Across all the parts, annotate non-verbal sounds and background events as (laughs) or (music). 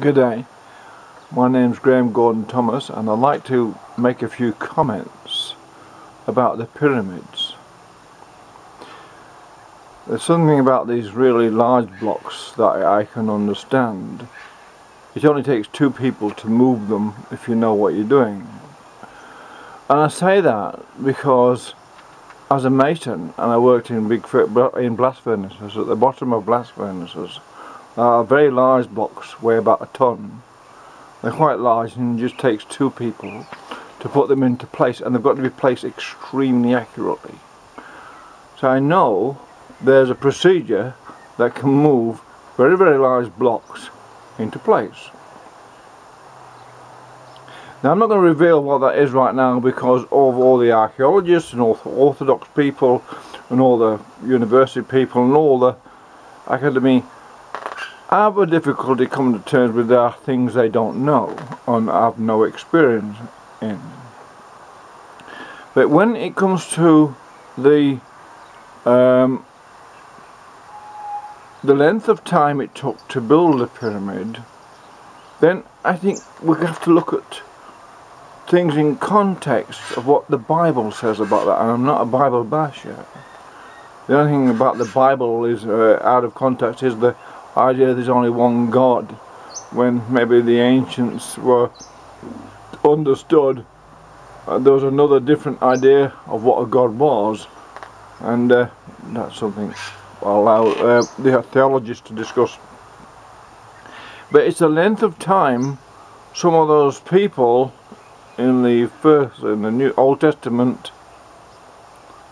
Good day. My name's Graham Gordon Thomas and I'd like to make a few comments about the pyramids. There's something about these really large blocks that I can understand. It only takes two people to move them if you know what you're doing. And I say that because as a mason and I worked in big in blast furnaces at the bottom of blast furnaces are very large blocks, weigh about a ton. They're quite large and it just takes two people to put them into place and they've got to be placed extremely accurately. So I know there's a procedure that can move very very large blocks into place. Now I'm not going to reveal what that is right now because of all the archaeologists and all the orthodox people and all the university people and all the academy have a difficulty coming to terms with their things they don't know and I have no experience in. But when it comes to the um, the length of time it took to build the pyramid, then I think we have to look at things in context of what the Bible says about that. And I'm not a Bible basher. The only thing about the Bible is uh, out of context is the idea there's only one God when maybe the ancients were understood uh, there was another different idea of what a God was and uh, that's something I'll allow uh, the theologists to discuss. But it's the length of time some of those people in the first in the New Old Testament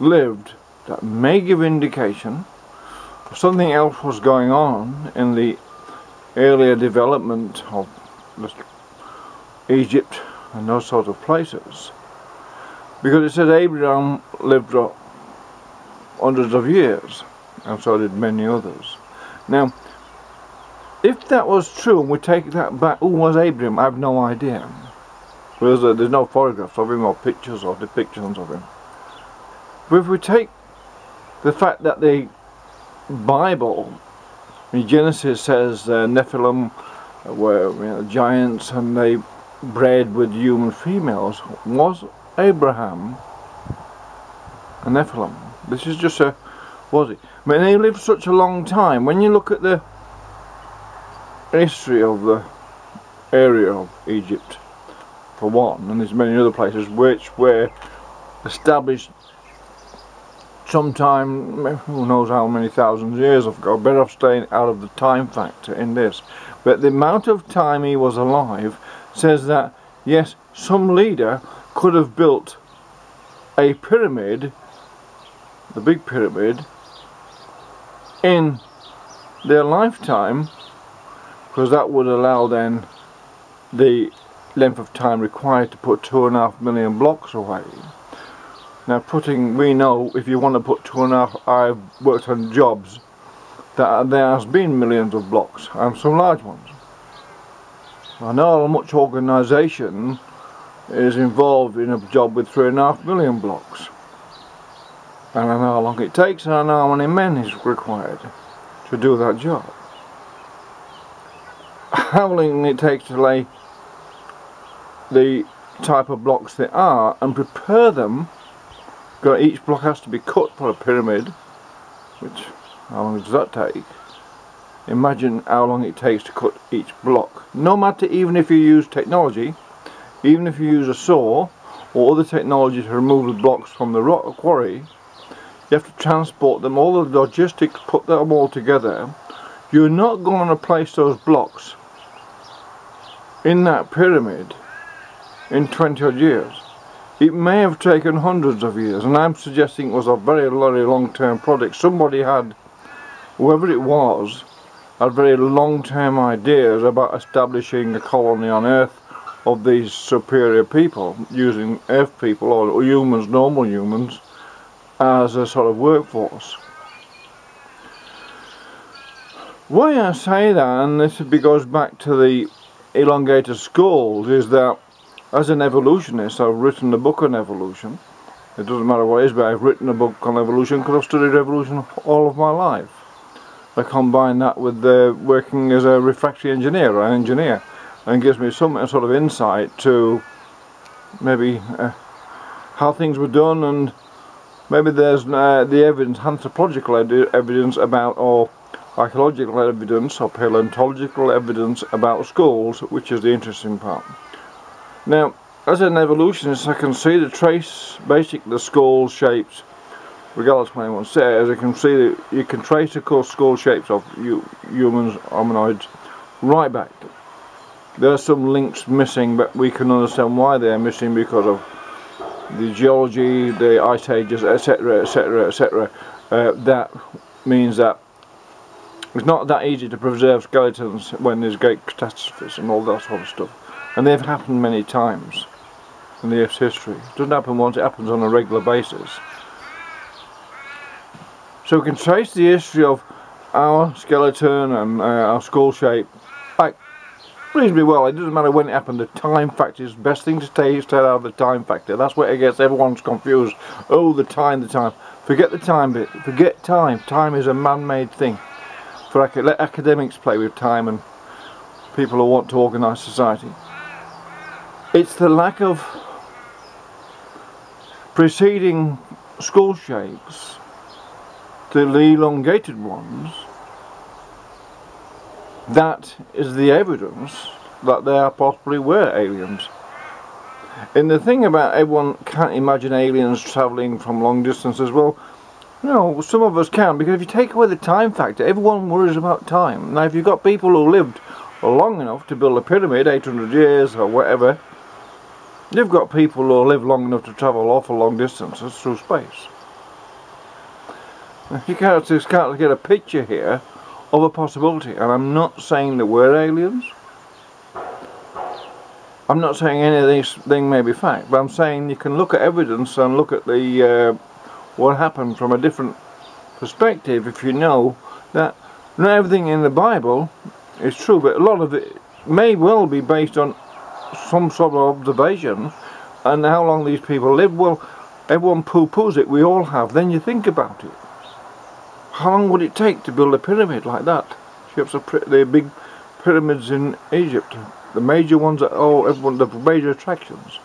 lived that may give indication something else was going on in the earlier development of Egypt and those sort of places. Because it said Abraham lived hundreds of years and so did many others. Now if that was true and we take that back who was Abraham? I have no idea. There's, there's no photographs of him or pictures or depictions of him. But if we take the fact that the Bible, Genesis says uh, Nephilim were you know, giants and they bred with human females. Was Abraham a Nephilim? This is just a, was it? I mean, they lived such a long time. When you look at the history of the area of Egypt, for one, and there's many other places which were established sometime, who knows how many thousands of years ago, better off staying out of the time factor in this. But the amount of time he was alive says that, yes, some leader could have built a pyramid, the big pyramid, in their lifetime, because that would allow then the length of time required to put two and a half million blocks away. Now putting, we know if you want to put two and a half, I've worked on jobs that there has been millions of blocks and some large ones. I know how much organisation is involved in a job with three and a half million blocks. And I know how long it takes and I know how many men is required to do that job. How long it takes to lay the type of blocks they are and prepare them each block has to be cut for a pyramid which how long does that take? Imagine how long it takes to cut each block. No matter even if you use technology even if you use a saw or other technology to remove the blocks from the rock quarry you have to transport them all the logistics put them all together. You're not going to place those blocks in that pyramid in 20 odd years it may have taken hundreds of years and I'm suggesting it was a very, very long-term project. Somebody had, whoever it was, had very long-term ideas about establishing a colony on Earth of these superior people, using Earth people or humans, normal humans, as a sort of workforce. Why I say that, and this goes back to the elongated skulls, is that as an evolutionist, I've written a book on evolution. It doesn't matter what it is, but I've written a book on evolution because I've studied evolution all of my life. I combine that with uh, working as a refractory engineer an engineer and gives me some sort of insight to maybe uh, how things were done and maybe there's uh, the evidence, anthropological evidence about or archaeological evidence or paleontological evidence about schools which is the interesting part. Now as an evolutionist I can see the trace basically the skull shapes regardless of what anyone says, I can see that you can trace the core skull shapes of humans, hominoids, right back. There are some links missing, but we can understand why they are missing because of the geology, the ice ages, etc., etc., etc. That means that it's not that easy to preserve skeletons when there's great catastrophes and all that sort of stuff. And they've happened many times in the Earth's history. It doesn't happen once, it happens on a regular basis. So we can trace the history of our skeleton and uh, our skull shape back reasonably well. It doesn't matter when it happened. The time factor is the best thing to stay, stay out of the time factor. That's where it gets everyone's confused. Oh, the time, the time. Forget the time bit. Forget time. Time is a man-made thing. For let academics play with time and people who want to organise society. It's the lack of preceding skull shapes the elongated ones, that is the evidence that there possibly were aliens. And the thing about everyone can't imagine aliens travelling from long distances, well, no, some of us can, because if you take away the time factor, everyone worries about time. Now, if you've got people who lived long enough to build a pyramid, 800 years or whatever, you've got people who live long enough to travel awful long distances through space. (laughs) You can't just can't get a picture here of a possibility, and I'm not saying there were aliens. I'm not saying any of these things may be fact, but I'm saying you can look at evidence and look at the uh, what happened from a different perspective if you know that not everything in the Bible is true, but a lot of it may well be based on some sort of observation and how long these people live, Well, everyone poo-poos it, we all have. Then you think about it. How long would it take to build a pyramid like that? the big pyramids in Egypt, the major ones that all everyone the major attractions.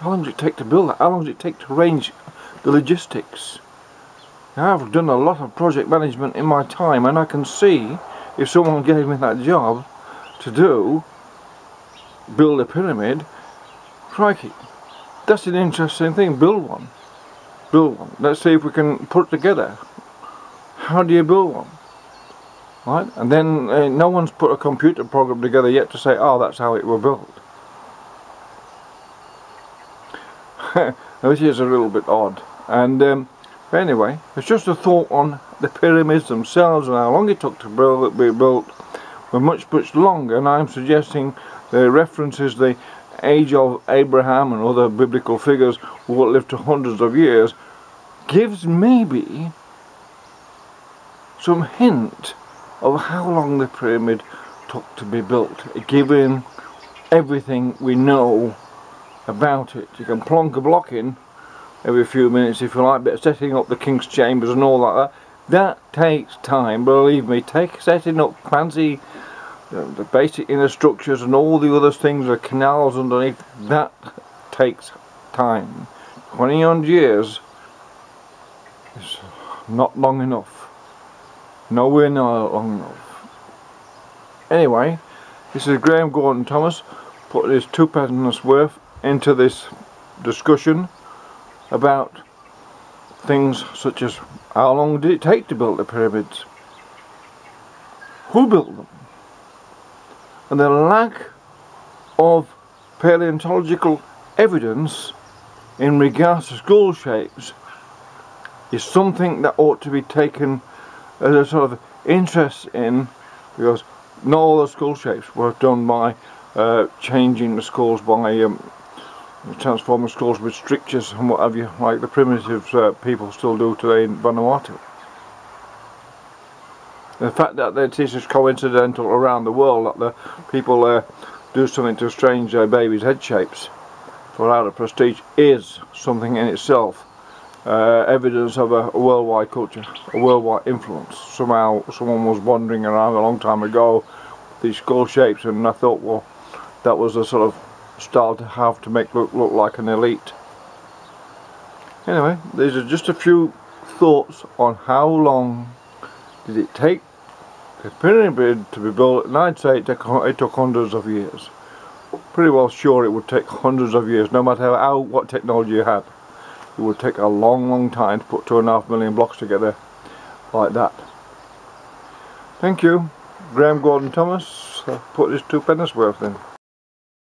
How long does it take to build that? How long does it take to arrange the logistics? I've done a lot of project management in my time and I can see if someone gave me that job to do build a pyramid crikey that's an interesting thing build one build one. Let's see if we can put together. How do you build one? Right? And then uh, no one's put a computer program together yet to say, oh, that's how it was built. (laughs) Which is a little bit odd. And um, anyway, it's just a thought on the pyramids themselves and how long it took to build, be built were much, much longer. And I'm suggesting the references, the age of Abraham and other biblical figures who lived to hundreds of years gives maybe some hint of how long the pyramid took to be built, given everything we know about it. You can plonk a block in every few minutes if you like, but setting up the king's chambers and all that, that takes time, believe me, take setting up fancy the basic inner structures and all the other things, the canals underneath, that takes time. 20 odd years is not long enough. Nowhere near long enough. Anyway, this is Graham Gordon Thomas put his two pence worth into this discussion about things such as how long did it take to build the pyramids? Who built them? And the lack of paleontological evidence in regards to skull shapes is something that ought to be taken as a sort of interest in because not all the skull shapes were done by uh, changing the skulls by um, transforming skulls with strictures and what have you like the primitive uh, people still do today in Vanuatu. The fact that it is just coincidental around the world that the people uh, do something to strange uh, babies' head shapes for out of prestige is something in itself. uh, evidence of a, a worldwide culture, a worldwide influence. Somehow someone was wandering around a long time ago these skull shapes and I thought well that was a sort of style to have to make look look like an elite. Anyway, these are just a few thoughts on how long did it take the pyramid to be built and I'd say it took, it took hundreds of years. Pretty well sure it would take hundreds of years no matter how what technology you had. It would take a long long time to put two and a half million blocks together like that. Thank you. Graham Gordon Thomas uh, put his two pennies worth in.